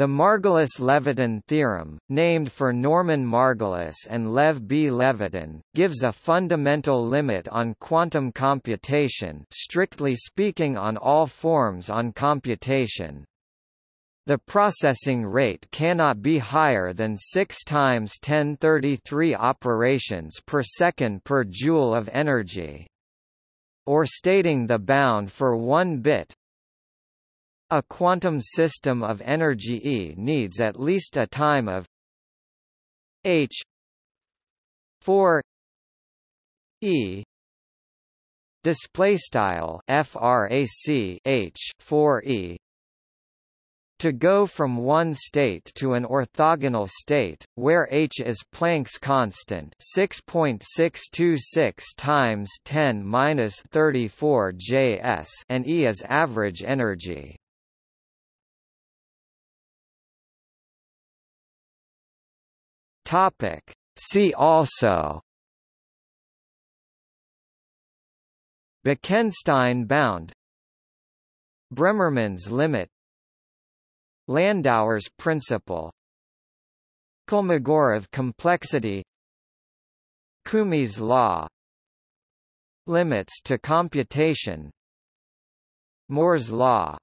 The Margolus-Levitin theorem, named for Norman Margolus and Lev B. Levitin, gives a fundamental limit on quantum computation strictly speaking on all forms on computation. The processing rate cannot be higher than 6 times 1033 operations per second per joule of energy. Or stating the bound for 1 bit, a quantum system of energy E needs at least a time of h 4 E display style frac h 4 E to go from one state to an orthogonal state, where h is Planck's constant 6.626 times 10^-34 Js and E is average energy. Topic. See also Bekenstein bound Bremermann's limit Landauer's principle Kolmogorov complexity Koomey's law Limits to computation Moore's law